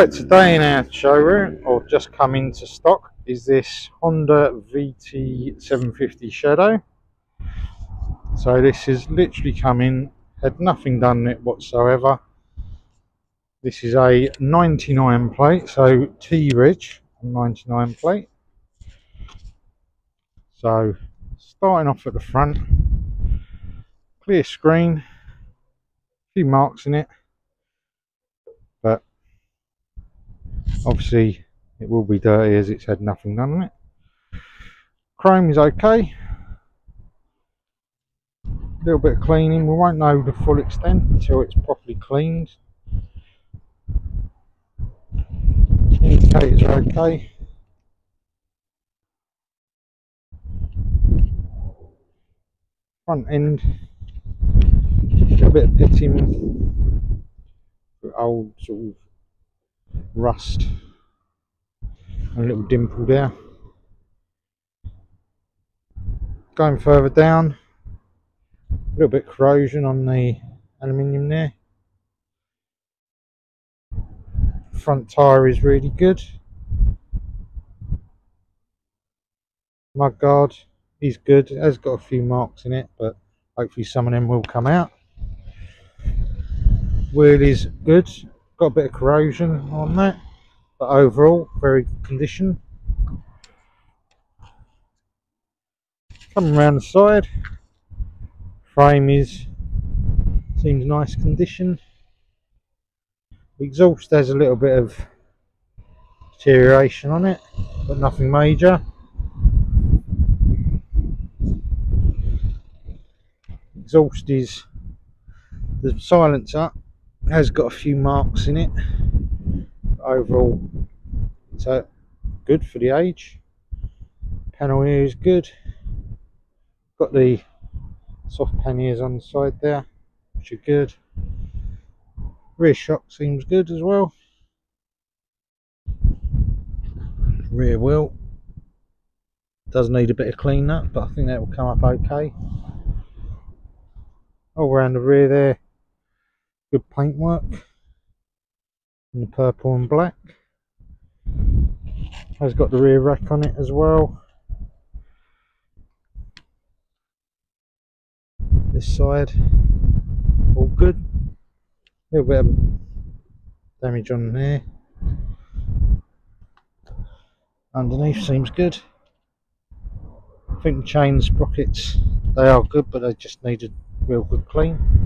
Right, today in our showroom, or just come into stock, is this Honda VT750 Shadow. So this has literally come in, had nothing done it whatsoever. This is a 99 plate, so T-Reg 99 plate. So starting off at the front, clear screen, few marks in it, Obviously, it will be dirty as it's had nothing done on it. Chrome is okay. A little bit of cleaning. We won't know the full extent until it's properly cleaned. Indicators are okay. Front end, a little bit of pitting, old sort of rust. And a little dimple there. Going further down. A little bit corrosion on the aluminium there. Front tire is really good. Mudguard is good. It has got a few marks in it but hopefully some of them will come out. Wheel is good got a bit of corrosion on that but overall very good condition. Coming around the side frame is seems nice condition. The exhaust has a little bit of deterioration on it but nothing major. Exhaust is the silencer has got a few marks in it. Overall it's uh, good for the age. Panel here is good. Got the soft panniers on the side there which are good. Rear shock seems good as well. Rear wheel. Does need a bit of clean up but I think that will come up okay. All around the rear there good paintwork in the purple and black. Has got the rear rack on it as well. This side all good. A little bit of damage on there. Underneath seems good. I think the chain sprockets they are good but they just need a real good clean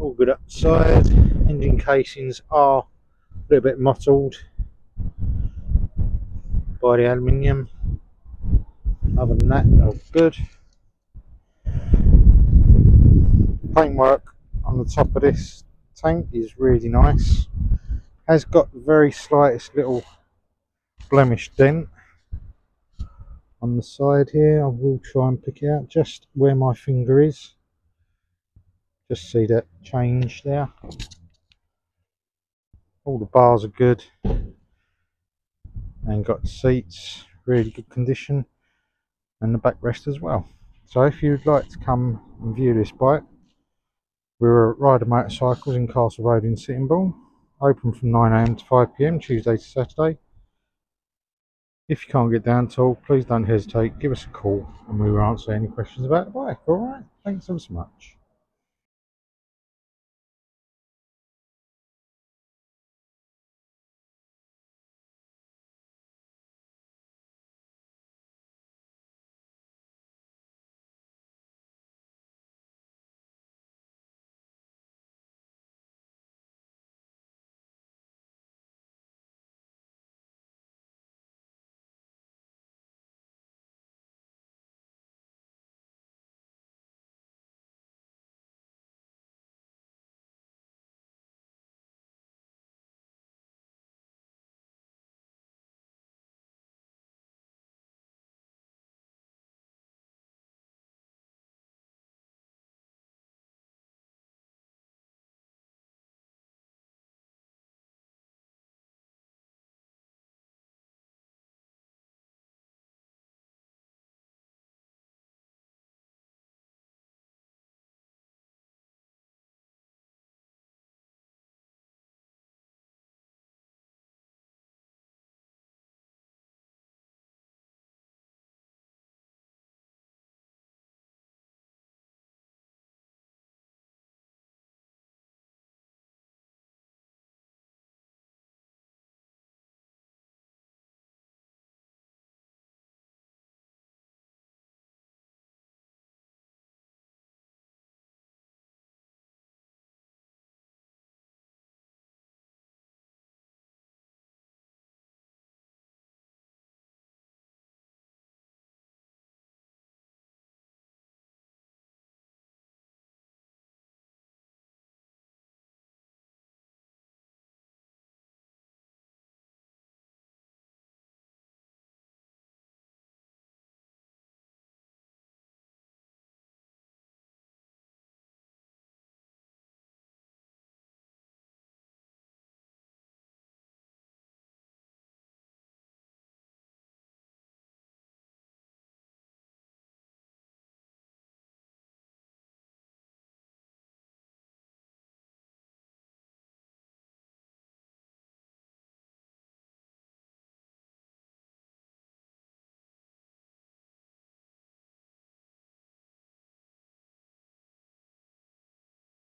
all good outside engine casings are a little bit mottled by the aluminium. Other than that they're good. Paintwork on the top of this tank is really nice. Has got the very slightest little blemish dent on the side here. I will try and pick it out just where my finger is just see that change there. All the bars are good. And got seats really good condition. And the backrest as well. So if you'd like to come and view this bike we're at Ryder Motorcycles in Castle Road in Sittingbourne open from 9am to 5pm Tuesday to Saturday. If you can't get down at all please don't hesitate. Give us a call and we will answer any questions about the bike. Alright thanks ever so much